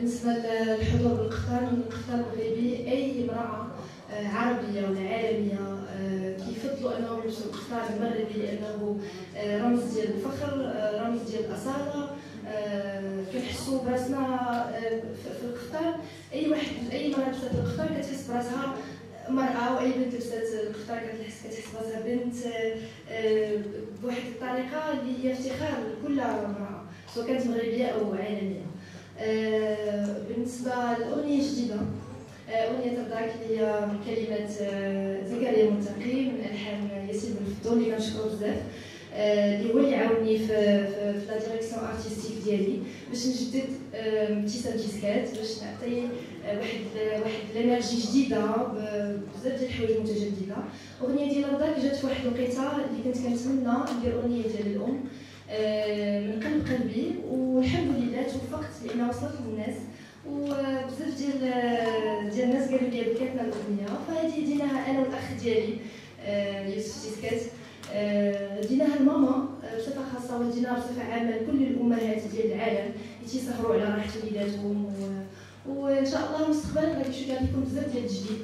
بالنسبة للحضور بالقفطان القفطان المغربي أي امرأة آه، عربية ولا عالمية آه، كيفضلوا أنهم يلبسوا القفطان المغربي لأنه آه، رمز ديال الفخر رمز ديال الأصالة كنحسوا براسنا في القفطان أي واحد أي مرأة لبست القفطان كتحس براسها مرأة وأي بنت لبست القفطان كتحس كتحس براسها بنت بواحد الطريقة اللي هي افتخار لكل امرأة سواء كانت مغربية أو عالمية. بالنسبة للأغنية الجديدة آه، أغنية ترضاك هي كلمات آه، زكريا منتقي من الحان ياسين بن فضول اللي كنشكرو بزاف. اللي هو اللي عاوني في في la direction artistique ديالي باش نجدد ابتسام تسكت باش نعطي واحد واحد ال énergie جديدة بزاف ديال الحوايج متجدده الاغنيه ديال رضاك جات في واحد الوقيتة اللي كنت كنتمنى ندير أغنية ديال الأم. من قلب قلبي والحمد لله توفقت لأن وصلت للناس. وبزاف ديال ديال الناس قالوا لي بكاتنا الاغنيه فهذه ديناها أنا والأخ ديالي يوسف تيسكات ديناها لماما بصفة خاصة وديناها بصفة عامة لكل الأمهات ديال العالم اللي تيسهروا على راحة وليداتهم وإن شاء الله مستقبلا غادي نشوف لكم بزاف ديال الجديد.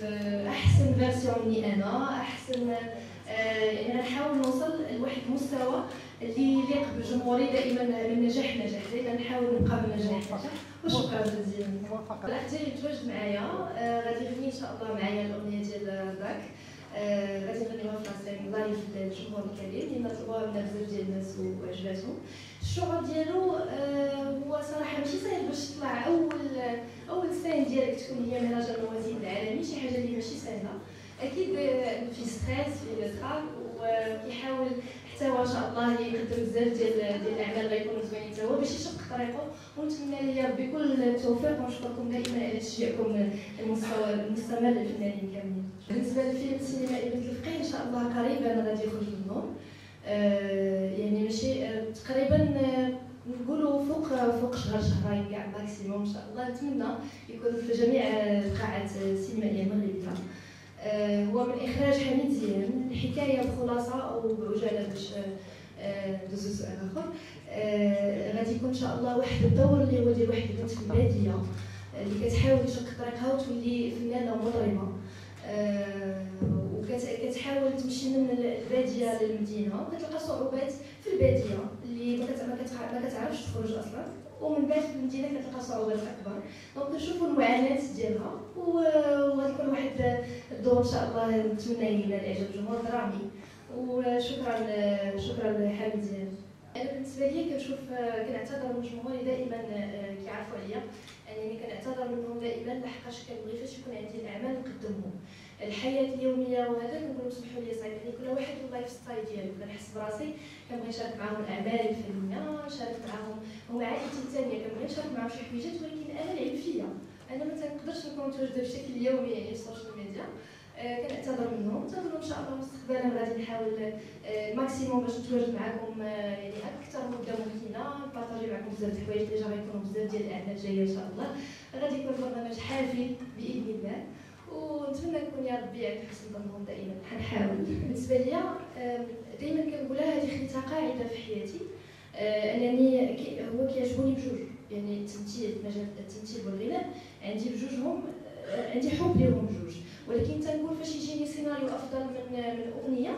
في أحسن فيرسيون مني أنا أحسن يعني غنحاول نوصل لواحد المستوى اللي يليق بجمهوري دائما من نجاح لنجاح دائما نحاول نبقى من نجاح. لنجاح وشكرا جزيلا. الاخ ديالي تواجد معايا. آه، غادي يغني إن شاء الله معايا الأغنية ديال ذاك آه، غادي نغنيوها فرنسي لايف للجمهور الكريم. لأن طلبوها منا بزاف ديال الناس وعجباتهم. الشعور ديالو آه، هو صراحة ماشي ساهل باش تطلع اول أول سين ديالك تكون هي مهرجان الموازين العالمي. شي حاجة اللي ماشي سهله أكيد في stress في الاضطراب وكيحاول حتى هو ان شاء الله يقدم بزاف ديال ديال الأعمال غيكونوا زوينين حتى هو باش يشق طريقه ونتمنى ليه ربي كل التوفيق ونشكركم دائما على تشجيعكم المستوى المستمر للفنانين كاملين بالنسبة للفيلم السينمائي بنت الفقيه إن شاء الله قريبا غادي يخرج للنور آه يعني ماشي آه تقريبا آه نقولوا فوق فوق شهر شهرين كاع maximum إن شاء الله. نتمنى يكون في جميع القاعات السينمائية المغربيه آه، هو من إخراج حميد زيان الحكاية بخلاصه أو بعجاله باش آه، ندوزو سؤال آه، غادي يكون إن شاء الله واحد الدور اللي هو ديال واحد البنت في البادية اللي كتحاول تشق طريقها وتولي فنانة مضرمه وكتحاول تمشي من البادية للمدينة. وكتلقى صعوبات في البادية اللي ما كتعرفش تخرج أصلا. ومن بعد في المدينة كتلقى صعوبات أكبر. donc نشوفوا المعاناة ديالها واحد الدور ان شاء الله نتمنى ينال اعجاب الجمهور درامي وشكرا شكرا لحامد أنا بالنسبة لي كنشوف كنعتذر من جمهوري دائما كيعرفوا عليا. أنني كنعتذر منهم دائما لحقاش كنبغي فاش يكون عندي الأعمال نقدمهم الحياة اليومية وهذا كنقول سمحوا لي صعيب يعني كل واحد وال lifestyle ديالو. كنحس براسي كنبغي نشارك معاهم الأعمال الفنية نشارك معاهم هما عائلتي الثانية كنبغي نشارك معاهم شي حويجات ولكن أنا العيب فيا. أنا ما تنقدرش نكون متواجده بشكل يومي يعني في ال social media. آه كنعتذر منهم. نتمنى إن شاء الله مستقبلا غادي نحاول آه ال maximum باش نتواجد معكم آه يعني أكثر مدة ممكنة. نبارطاجي معكم بزاف د الحوايج. déjà غيكونوا بزاف ديال الأعمال جاية إن شاء الله. غادي يكون برنامج حافل بإذن الله. ونتمنى نكون يا ربي عند حسن ظنهم دائما. حنحاول. بالنسبة ليا دائما كنقولها هذه خديتها قاعدة في حياتي. آه، أنني هو كيعجبوني بجوج. يعني التمثيل مجال التمثيل والغناء. عندي بجوجهم آه، عندي حب ليهم بجوج ولكن تنقول فاش يجيني سيناريو أفضل من من أغنية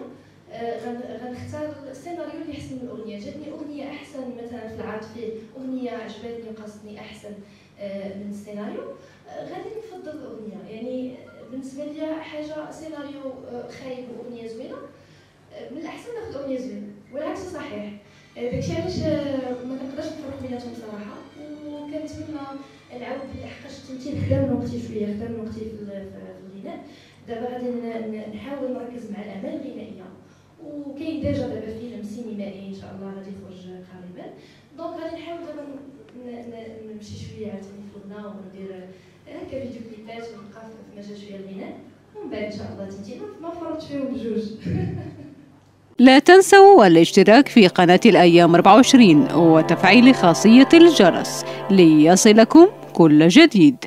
آه، غنختار السيناريو اللي احسن من الأغنية. جاتني أغنية أحسن مثلا في العرض فيه أغنية عجبتني وقصدني أحسن من السيناريو. غادي نفضل الأغنية. يعني بالنسبة لي حاجة سيناريو خايب وأغنية زوينة. من الأحسن ناخذ اغنيه زوينة. والعكس صحيح. داكشي علاش ما كنقدرش نفرق بيناتهم صراحة. وكنتمنى نعاود لحقاش التمثيل خدا من وقتي شوية خدا من وقتي في الغناء. دابا غادي نحاول نركز مع الاعمال الغنائية. وكاين déjà دابا فيلم سينمائي إن شاء الله غادي يخرج قريبا. donc غادي نحاول دابا نمشي شوية عاوتاني في الغناء وندير هكا فيديو كليبات ونبقى في مجال شوية الغناء. ومن بعد إن شاء الله تنتي ما فيهم بجوج لا تنسوا الاشتراك في قناة الأيام 24 وتفعيل خاصية الجرس ليصلكم كل جديد.